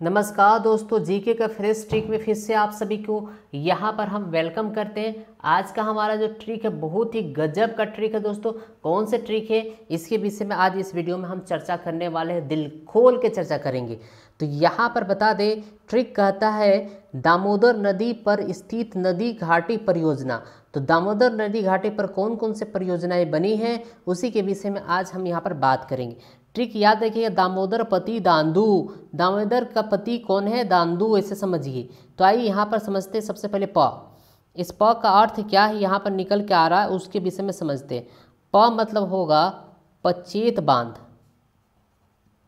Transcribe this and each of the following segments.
नमस्कार दोस्तों, जीके का फ्रेश ट्रिक में फिर से आप सभी को यहाँ पर हम वेलकम करते हैं। आज का हमारा जो ट्रिक है, बहुत ही गजब का ट्रिक है दोस्तों। कौन से ट्रिक है? इसके विषय में आज इस वीडियो में हम चर्चा करने वाले हैं, दिल खोल के चर्चा करेंगे। तो यहाँ पर बता दें, ट्रिक कहता है, दामोदर नदी पर स्थित नदी घाटी परियोजना। तो दामोदर नदी घाटी पर कौन कौन से परियोजनाएँ बनी हैं, उसी के विषय में आज हम यहाँ पर बात करेंगे। ट्रिक याद रखिए दामोदर पति दांदू। दामोदर का पति कौन है? दांदू ऐसे समझिए। तो आइए यहाँ पर समझते सबसे पहले प। इस प का अर्थ क्या है? यहाँ पर निकल के आ रहा है, उसके विषय में समझते प मतलब होगा पचेत बाँध।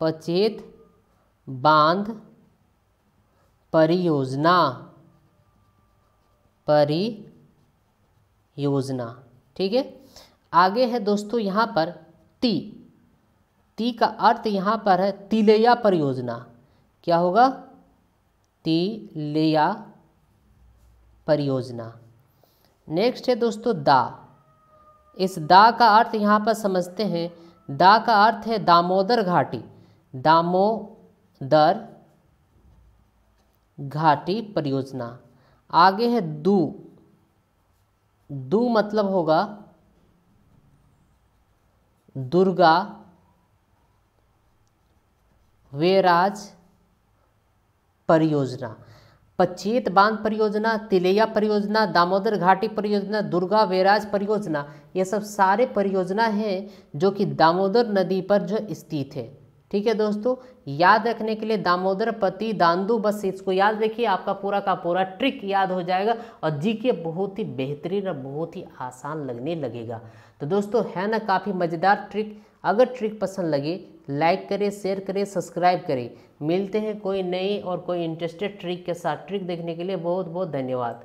पचेत बाँध परियोजना। परियोजना। ठीक है? आगे है दोस्तों यहाँ पर ती। ती का अर्थ यहाँ पर है तिलेया परियोजना। क्या होगा? तिलेया परियोजना। नेक्स्ट है दोस्तों दा। इस दा का अर्थ यहाँ पर समझते हैं। दा का अर्थ है दामोदर घाटी। दामोदर घाटी परियोजना। आगे है दू। दू मतलब होगा दुर्गा वेराज परियोजना, पचेत बाँध परियोजना, तिलैया परियोजना, दामोदर घाटी परियोजना, दुर्गा वेराज परियोजना, ये सब सारे परियोजना हैं जो कि दामोदर नदी पर जो स्थित है। ठीक है दोस्तों? याद रखने के लिए दामोदर, पति, दांदू, बस इसको याद रखिए, आपका पूरा का पूरा ट्रिक याद हो जाएगा और जी के बहुत ही बेहतरीन और बहुत ही आसान लगने लगेगा। तो दोस्तों, है ना, काफ़ी मज़ेदार ट्रिक। अगर ट्रिक पसंद लगे, लाइक करें, शेयर करें, सब्सक्राइब करें। मिलते हैं कोई नई और कोई इंटरेस्टेड ट्रिक के साथ। ट्रिक देखने के लिए बहुत बहुत धन्यवाद।